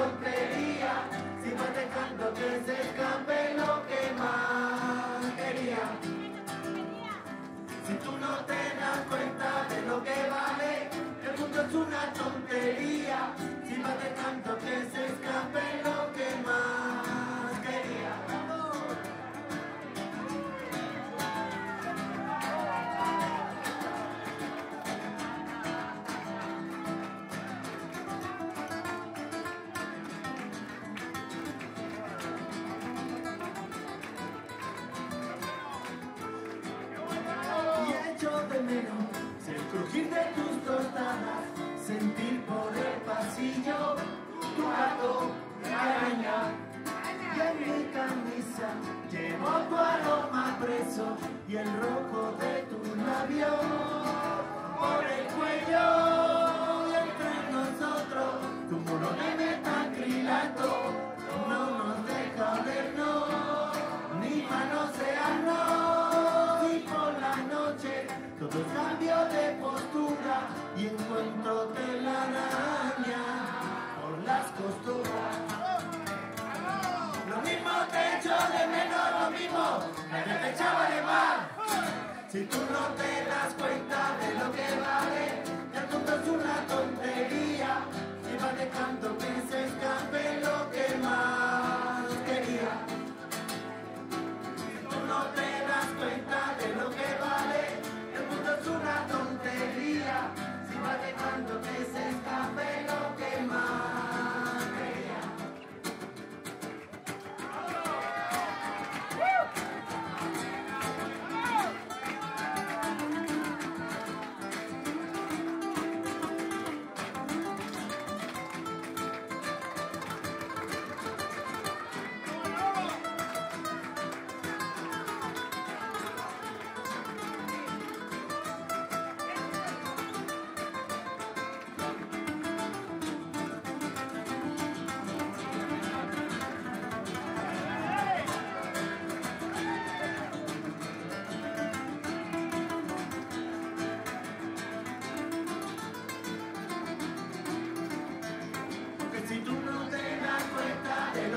es el crujir de tus tostadas, sentir por el pasillo tu gato araña. Y en mi camisa llevo tu aroma preso y el rojo de tu labio es cambio de postura y encuentro telaraña por las costuras. Lo mismo te echo de menos, lo mismo que te echaba de más. Si tú no te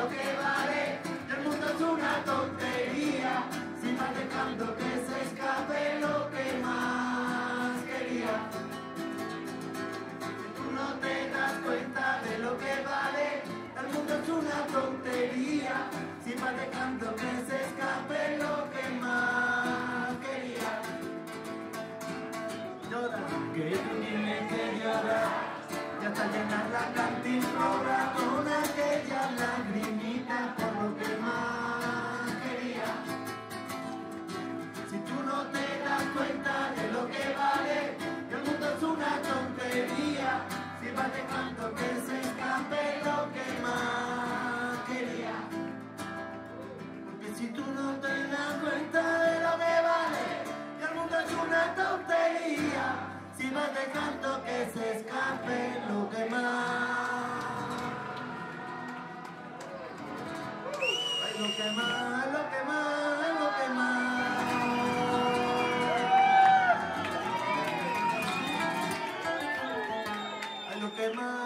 lo que vale, el mundo es una tontería. Si vas dejando que se escape lo que más quería. Tú no te das cuenta de lo que vale, el mundo es una tontería. Si vas dejando que se escape lo que más quería. Llora, que tú tienes que llorar. Ya está llena la cantimplora con aquella lagrimita por lo que más quería. Si tú no te das cuenta de lo que vale, el mundo es una tontería. Si vas dejando que se escape lo que más quería. Porque si tú no te das cuenta de lo que vale, el mundo es una tontería. Si vas dejando que se escape lo que más. Ay, lo que más, lo que más, lo que más. Ay, lo que más.